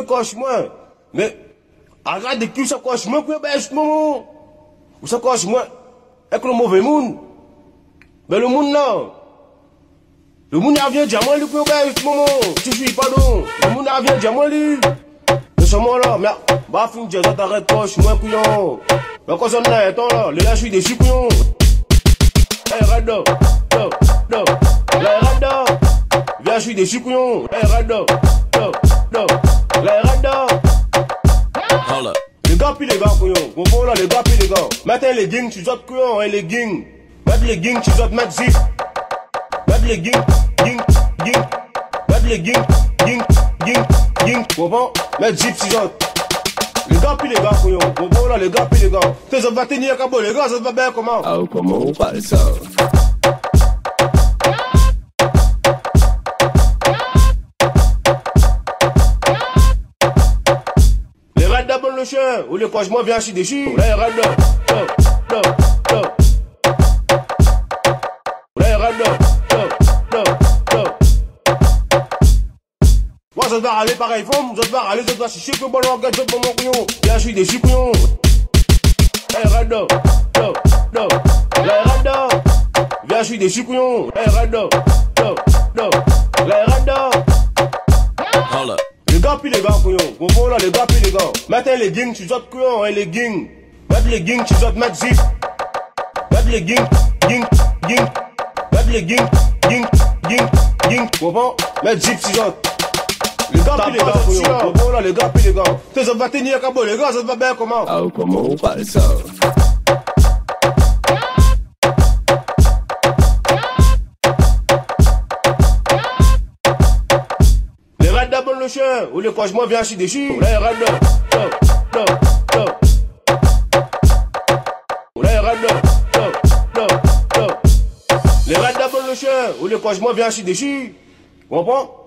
coche-moi. Mais, arrête de qui ça coche-moi, quoi, ben, ce moment. Ou ça coche-moi. Avec le mauvais monde. Mais le monde, là. Le monde a vient diamant, lui, quoi, ben, ce moment. Tu suis pas donc. Le monde a vient diamant, lui. Mais ce moment-là, mais, bah, fin, j'ai t'arrête coche-moi, couillon. Mais quand ça n'a étant là, les là, je suis déçu, couillon. Eh, rado, do, do, là, rado. Viens, je suis déçu, couillon. Eh, rado, do, do. parle. Les gars puis les gars, couillon. Gogo là, les gars puis les gars. Mettez les gangs, tu zottes, couillon, et les gangs. Mettez les gangs, tu zottes, mec, zip. Mettez les gangs, gangs, gangs. Mettez les gangs, gangs, gangs, gangs. Comprends? Mec, zip, tu zottes. Les gars puis les gars, couillon. Gogo là, les gars puis les gars. T'es ça va tenir à cabo, les gars, ça va bien comment? Ah, comment on parle ça? Le chien. Ou les coches-moi viens do. Les radars. Do, do, do. Moi, ça doit aller pareil, femme. Ça doit aller, ça doit chier que bon langage, ça mon couillon. Viens ici dessus, couillon. Les radars. Do, do. Les radars. Viens couillon. Radars. Do, do. Les radars. Hold up. Gars puis les gars couillons, comprends là les gars puis les gars. Mettez les gangs, tu zottes couillons et les gangs. Mettez les gangs, tu zottes mettre zip. Mettez les gangs, gang, gang. Mettez les gangs, gang, gang, gang. Comprends Mettre zip, tu zottes. Les gars puis les gars couillons, comprends là les gars puis les gars. T'es ça va tenir les gars, ça va bien comment? Oh, comment on parle ça? Bon le chien, ou coches moi viens ici dessus. Les radars, do, do, do. Les radars, do, do, do. Les le chien, ou coches moi viens ici dessus. Comprends?